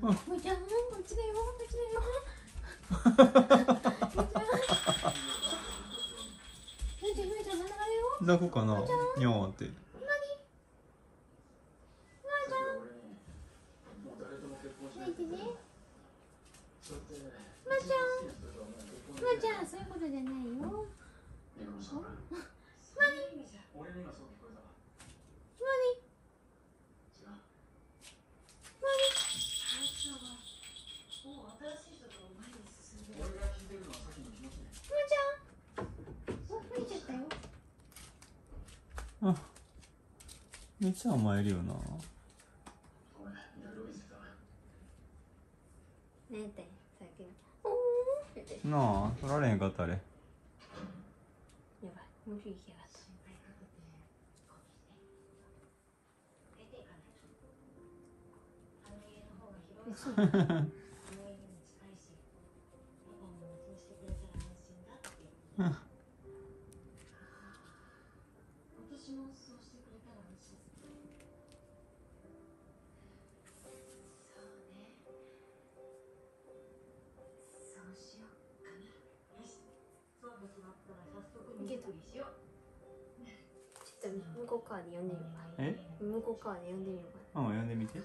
もうちゃん。こっちだよこっちだよ泣くかなにゃーって。ちゃん。そういうことじゃないよ。何あめっちゃ甘えるよな。ねえって最近なあ取られへんかったあれ。やばい。無理行きやがった えそういけたちょっと向こう側で呼んでみようか。え？向こう側で呼んでみようか。ママ呼んでみて。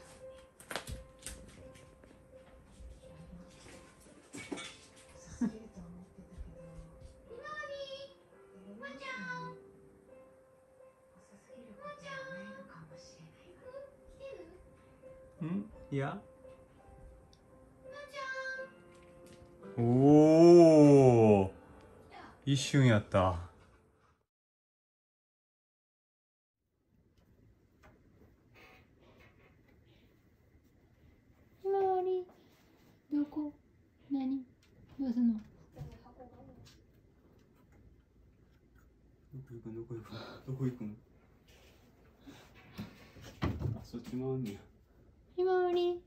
ん？いや。おお一瞬やった。ひまわりどこ？何？どうすんの？どこ行くんどこ行くんどこ行くんあそっち回んねやひまわり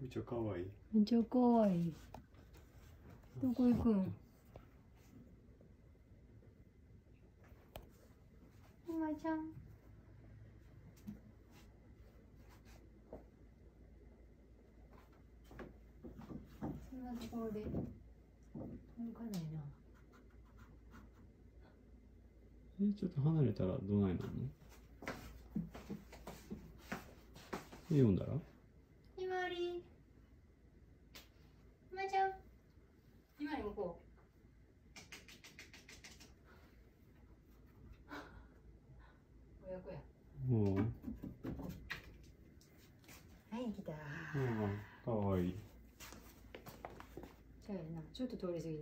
めっちゃ可愛い。めっちゃかわい。いどこ行くん？ひまちゃん。そんなところで。歩かないな。えちょっと離れたらどないなんの？え読んだらひまわりひまちゃんひまわり向こう親子やもうはい来たああかわいい。じゃあなちょっと通り過ぎて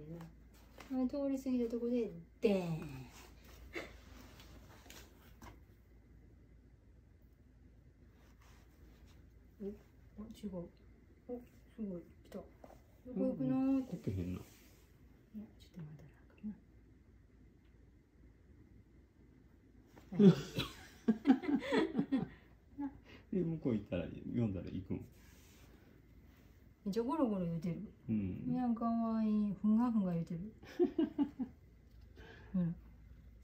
な通り過ぎたとこででーん。おあ違う。おすごい。来た。どこ行くのーってへんな。いやちょっとまだな。で向こう行ったら読んだら行くん？めっちゃゴロゴロ言うてる。うん。いやかわいい。ふんがふんが言うてる。うん。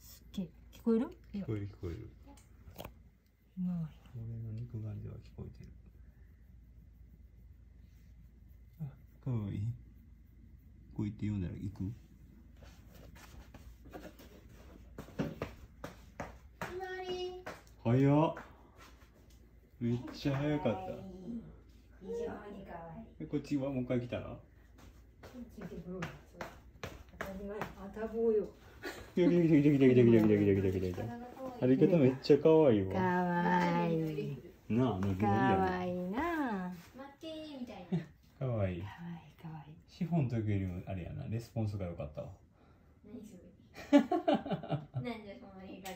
すっげえ。聞こえる？いや。聞こえる聞こえる。俺の肉眼では聞こえてる。あかわいい？こう言って読んだら行く？早っめっちゃ早かった。こっちはもう一回来たら。歩り方めっちゃ可愛いわ。可愛い。なあ、のびのり可愛いな。マッケーみたいな。可愛い。可愛い可愛い。資本の時よりもあれやな、レスポンスが良かったわ。何それ？なんでその言い方？